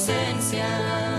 ausencia.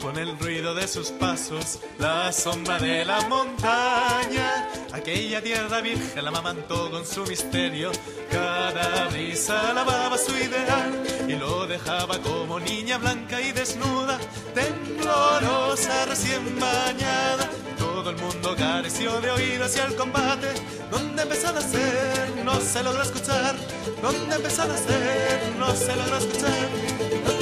con el ruido de sus pasos, la sombra de la montaña. Aquella tierra virgen la mamantó con su misterio, cada brisa lavaba su ideal y lo dejaba como niña blanca y desnuda, temblorosa recién bañada. Todo el mundo careció de oído hacia el combate, donde empezó a nacer no se logró escuchar, donde empezó a nacer no se logró escuchar.